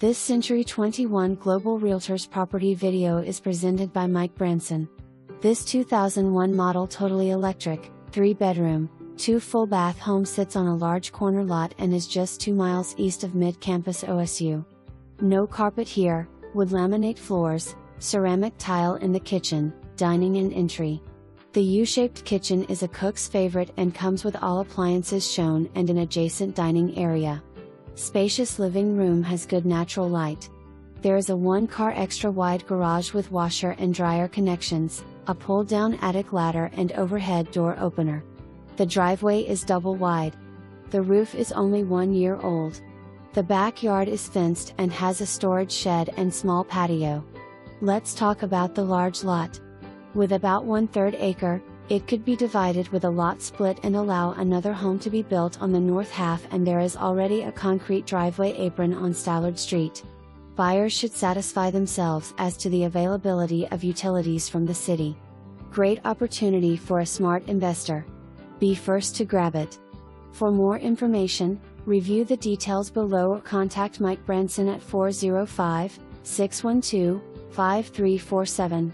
This Century 21 Global Realtors property video is presented by Mike Branson. This 2001 model totally electric, 3 bedroom, 2 full bath home sits on a large corner lot and is just 2 miles east of mid campus OSU. No carpet here, wood laminate floors, ceramic tile in the kitchen, dining and entry. The U-shaped kitchen is a cook's favorite and comes with all appliances shown and an adjacent dining area. Spacious living room has good natural light. There is a one-car extra wide garage with washer and dryer connections, a pull-down attic ladder and overhead door opener. The driveway is double wide. The roof is only one year old. The backyard is fenced and has a storage shed and small patio. Let's talk about the large lot. With about one third acre, it could be divided with a lot split and allow another home to be built on the north half and there is already a concrete driveway apron on Stallard Street. Buyers should satisfy themselves as to the availability of utilities from the city. Great opportunity for a smart investor. Be first to grab it. For more information, review the details below or contact Mike Branson at 405 612 5347.